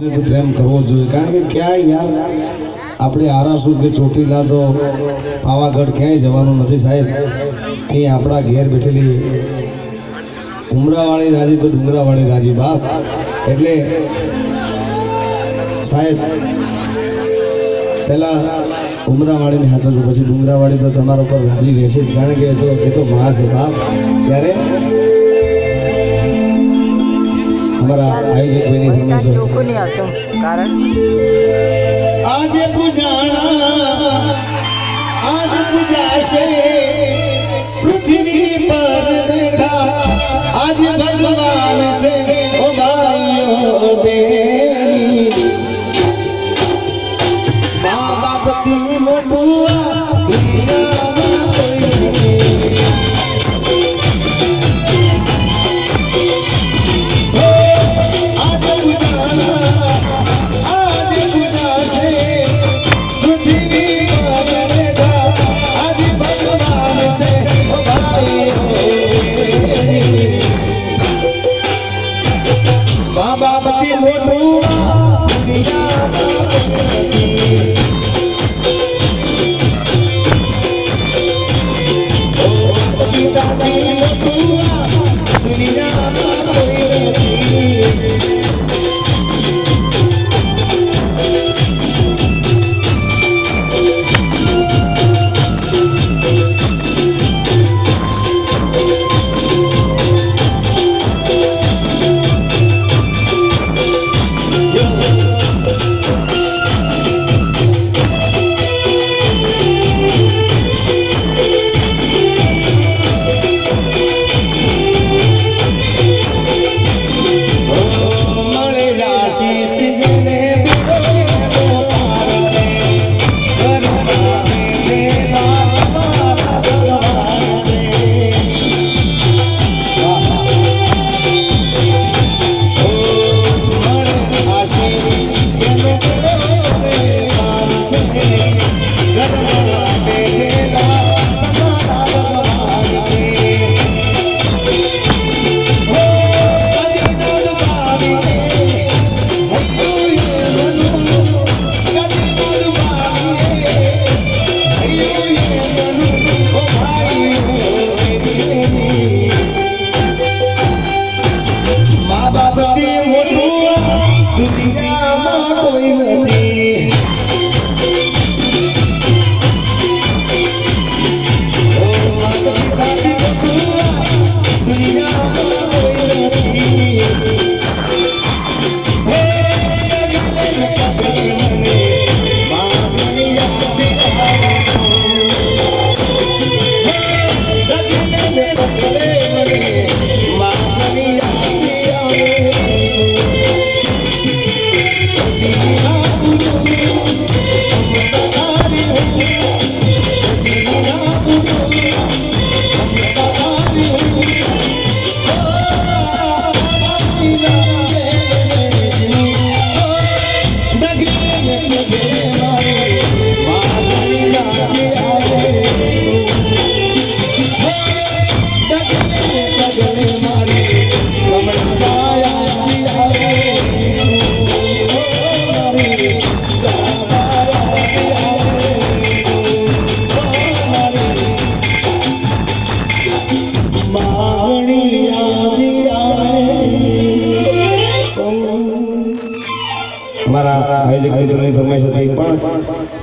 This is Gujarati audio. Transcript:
પ્રેમ કરવો જોઈએ. કારણ કે ક્યાંય યાર આપણે આરાસુર કે ચોટીલા તો પાવાગઢ ક્યાંય જવાનું નથી સાહેબ. અહીં આપણા ઘેર બેઠેલી ઉમરાવાળી રાજી તો ડુંગરાવાળી રાજી બાપ. એટલે સાહેબ પહેલાં ઉમરાવાળીની હાથો પછી ડુંગરાવાળી તો તમારા ઉપર રાજી રહેશે જ. કારણ કે એ તો એ તો મહા છે બાપ. ત્યારે અમારા આયોજક ભાઈની પૈસા ફરમાઈશ ચોખ્ખું નહીં આવતું કારણ આજે પૂજાણા આજ પૂજાશે પૃથ્વી પર બેઠા આજ ભગવાન છે ઓ ભાઈઓ hey, hey. આયોજક મિત્રોની ફરમાઈશ હતી પણ